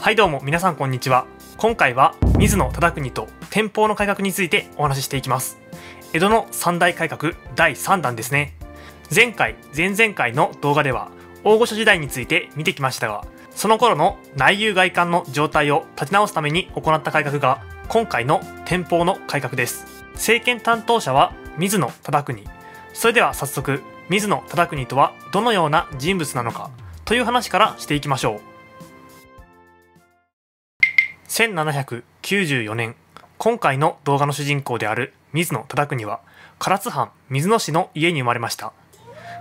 はいどうも皆さんこんにちは。今回は水野忠国と天保の改革についてお話ししていきます。江戸の三大改革第3弾ですね。前回前々回の動画では大御所時代について見てきましたがその頃の内遊外観の状態を立て直すために行った改革が今回の天保の改革です。政権担当者は水野忠国それでは早速水野忠国とはどのような人物なのかという話からしていきましょう。1794年今回の動画の主人公である水野忠国は唐津藩水野市の家に生まれました。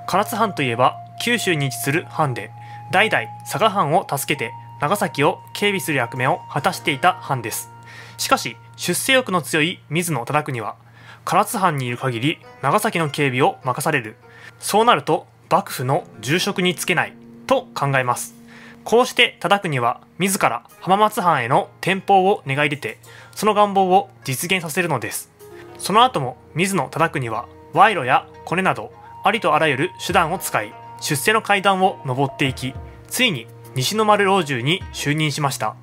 唐津藩といえば九州に位置する藩で代々佐賀藩を助けて長崎を警備する役目を果たしていた藩です。しかし出世欲の強い水野忠国は唐津藩にいる限り長崎の警備を任される。そうなると幕府の重職につけないと考えます。こうして忠国は自ら浜松藩への転封を願い出てその願望を実現させるのです。その後も水野忠国は賄賂やコネなどありとあらゆる手段を使い出世の階段を上っていきついに西の丸老中に就任しました。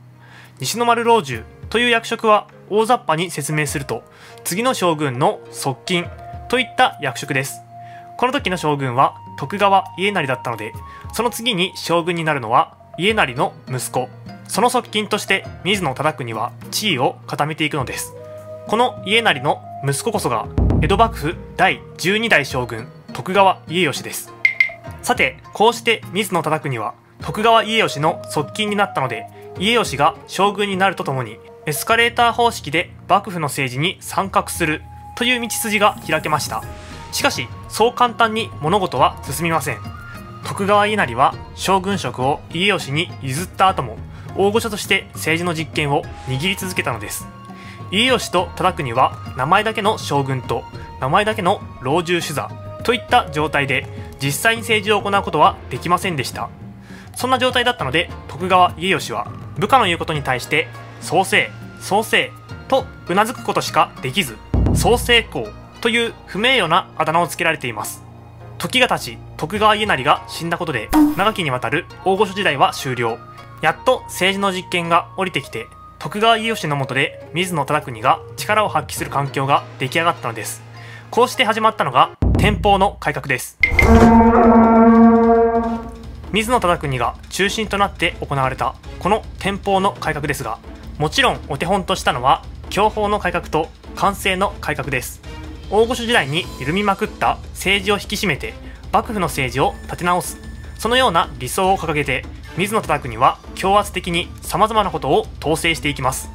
西の丸老中という役職は大雑把に説明すると次の将軍の側近といった役職です。この時の将軍は徳川家成だったのでその次に将軍になるのは家成の息子。その側近として水野忠国は地位を固めていくのです。この家成の息子こそが江戸幕府第12代将軍徳川家吉です。さてこうして水野忠国は徳川家吉の側近になったので家吉が将軍になるとともにエスカレーター方式で幕府の政治に参画するという道筋が開けました。しかしそう簡単に物事は進みません。徳川家成は将軍職を家吉に譲った後も大御所として政治の実権を握り続けたのです。家吉と忠国は名前だけの将軍と名前だけの老中主座といった状態で実際に政治を行うことはできませんでした。そんな状態だったので徳川家吉は部下の言うことに対して創生創生とうなずくことしかできず創成功という不名誉なあだ名を付けられています。時が経ち徳川家成が死んだことで長きにわたる大御所時代は終了。やっと政治の実権が降りてきて徳川家吉の下で水野忠国が力を発揮する環境が出来上がったのです。こうして始まったのが天保の改革です。水野忠国が中心となって行われたこの天保の改革ですがもちろんお手本としたのは享保の改革と完成の改革です。大御所時代に緩みまくった政治を引き締めて幕府の政治を立て直すそのような理想を掲げて水野忠国は強圧的にさまざまなことを統制していきます。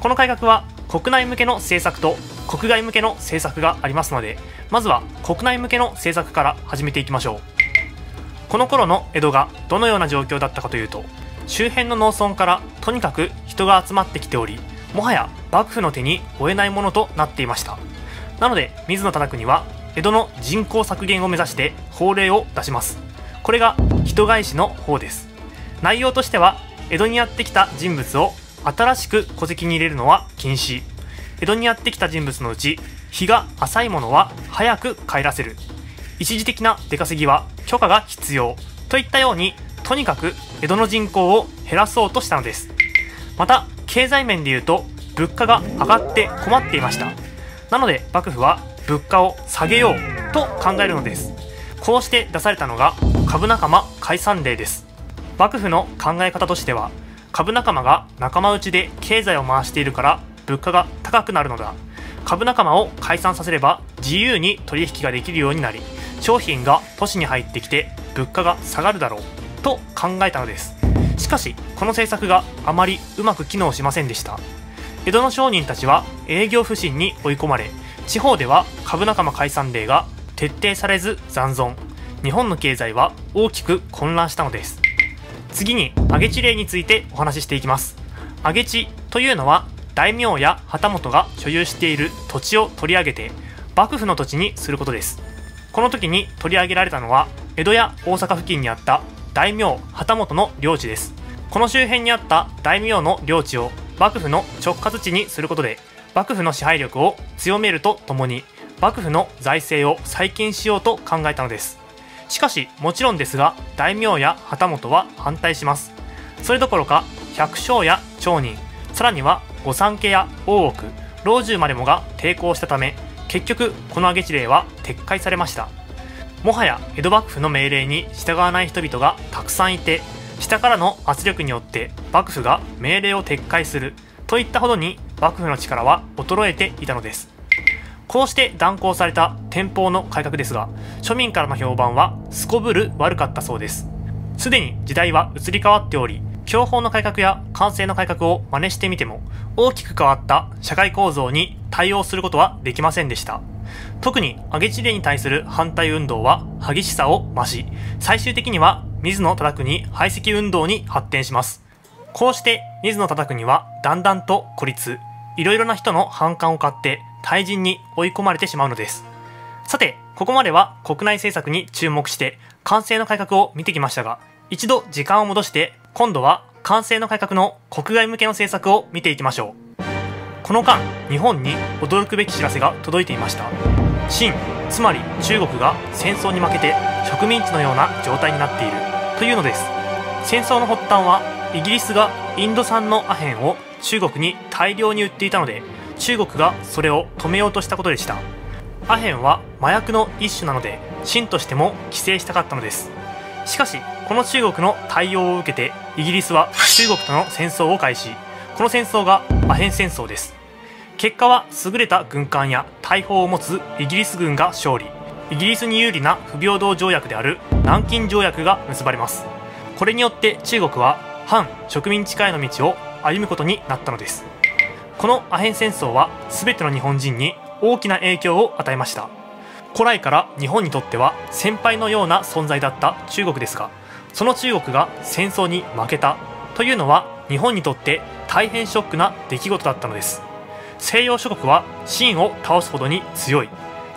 この改革は国内向けの政策と国外向けの政策がありますのでまずは国内向けの政策から始めていきましょう。この頃の江戸がどのような状況だったかというと周辺の農村からとにかく人が集まってきておりもはや幕府の手に負えないものとなっていました。なので水野忠国は江戸の人口削減を目指して法令を出します。これが人返しの方です。内容としては江戸にやってきた人物を新しく戸籍に入れるのは禁止。江戸にやってきた人物のうち日が浅いものは早く帰らせる。一時的な出稼ぎは許可が必要。といったようにとにかく江戸の人口を減らそうとしたのです。また経済面でいうと物価が上がって困っていました。なので幕府は物価を下げようと考えるのです。こうして出されたのが株仲間解散令です。幕府の考え方としては株仲間が仲間内で経済を回しているから物価が高くなるのだ。株仲間を解散させれば自由に取引ができるようになり商品が都市に入ってきて物価が下がるだろうと考えたのです。しかしこの政策があまりうまく機能しませんでした。江戸の商人たちは営業不振に追い込まれ地方では株仲間解散令が徹底されず残存。日本の経済は大きく混乱したのです。次に明智令についてお話ししていきます。明智というのは大名や旗本が所有している土地を取り上げて幕府の土地にすることです。この時に取り上げられたのは江戸や大阪付近にあった大名旗本の領地です。この周辺にあった大名の領地を幕府の直轄地にすることで幕府の支配力を強めるとともに幕府の財政を再建しようと考えたのです。しかしもちろんですが大名や旗本は反対します。それどころか百姓や町人さらには御三家や大奥老中までもが抵抗したため結局この上げ地令は撤回されました。もはや江戸幕府の命令に従わない人々がたくさんいて下からの圧力によって幕府が命令を撤回するといったほどに幕府の力は衰えていたのです。こうして断行された天保の改革ですが庶民からの評判はすこぶる悪かったそうです。すでに時代は移り変わっており教法の改革や官制の改革を真似してみても大きく変わった社会構造に対応することはできませんでした。特に上げ地令に対する反対運動は激しさを増し最終的には水野忠国排斥運動に発展します。こうして水野忠国はだんだんと孤立。いろいろな人の反感を買って退陣に追い込まれてしまうのです。さてここまでは国内政策に注目して官制の改革を見てきましたが一度時間を戻して今度は官制の改革の国外向けの政策を見ていきましょう。この間日本に驚くべき知らせが届いていました。清つまり中国が戦争に負けて植民地のような状態になっているというのです。戦争の発端はイギリスがインド産のアヘンを中国に大量に売っていたので中国がそれを止めようとしたことでした。アヘンは麻薬の一種なので清としても規制したかったのです。しかしこの中国の対応を受けてイギリスは中国との戦争を開始。この戦争がアヘン戦争です。結果は優れた軍艦や大砲を持つイギリス軍が勝利。イギリスに有利な不平等条約である南京条約が結ばれます。これによって中国は反植民地化への道を歩むことになったのです。このアヘン戦争は全ての日本人に大きな影響を与えました。古来から日本にとっては先輩のような存在だった中国ですがその中国が戦争に負けたというのは日本にとって大変ショックな出来事だったのです。西洋諸国は秦を倒すほどに強い。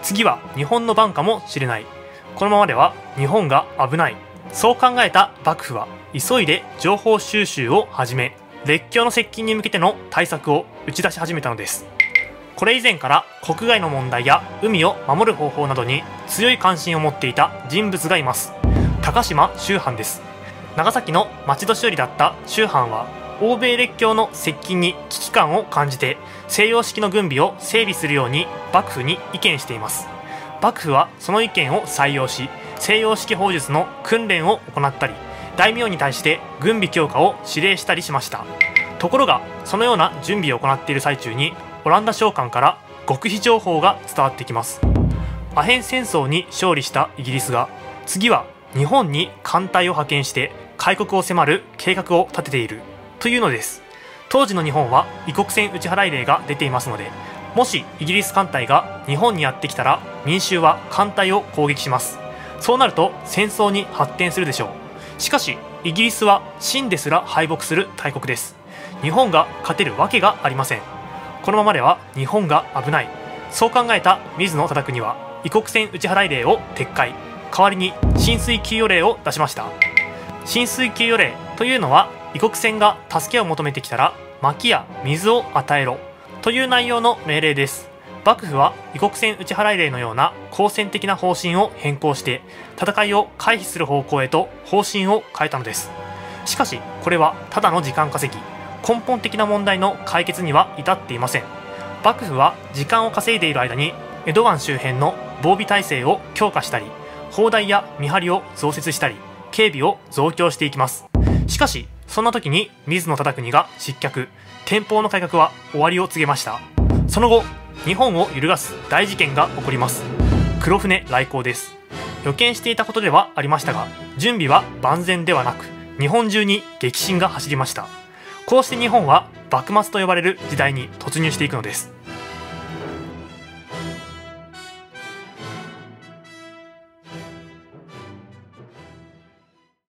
次は日本の番かもしれない。このままでは日本が危ない。そう考えた幕府は急いで情報収集を始め列強の接近に向けての対策を打ち出し始めたのです。これ以前から国外の問題や海を守る方法などに強い関心を持っていた人物がいます。高島秋藩です。長崎の町年寄りだった秋藩は欧米列強の接近に危機感を感じて西洋式の軍備を整備するように幕府に意見しています。幕府はその意見を採用し西洋式砲術の訓練を行ったり大名に対して軍備強化を指令したりしました。ところがそのような準備を行っている最中にオランダ商館から極秘情報が伝わってきます。アヘン戦争に勝利したイギリスが次は日本に艦隊を派遣して開国を迫る計画を立てているというのです。当時の日本は異国船打ち払い令が出ていますのでもしイギリス艦隊が日本にやってきたら民衆は艦隊を攻撃します。そうなると戦争に発展するでしょうしかしイギリスは清ですら敗北する大国です。日本が勝てるわけがありません。このままでは日本が危ない。そう考えた水野忠国は異国船打ち払い令を撤回。代わりに浸水給与令を出しました。浸水給与令というのは異国船が助けを求めてきたら薪や水を与えろという内容の命令です。幕府は異国船打ち払い令のような好戦的な方針を変更して戦いを回避する方向へと方針を変えたのです。しかしこれはただの時間稼ぎ。根本的な問題の解決には至っていません。幕府は時間を稼いでいる間に江戸湾周辺の防備体制を強化したり砲台や見張りを増設したり警備を増強していきます。しかしそんな時に水野忠国が失脚。天保の改革は終わりを告げました。その後日本を揺るがす大事件が起こります。黒船来航です。予見していたことではありましたが準備は万全ではなく日本中に激震が走りました。こうして日本は幕末と呼ばれる時代に突入していくのです。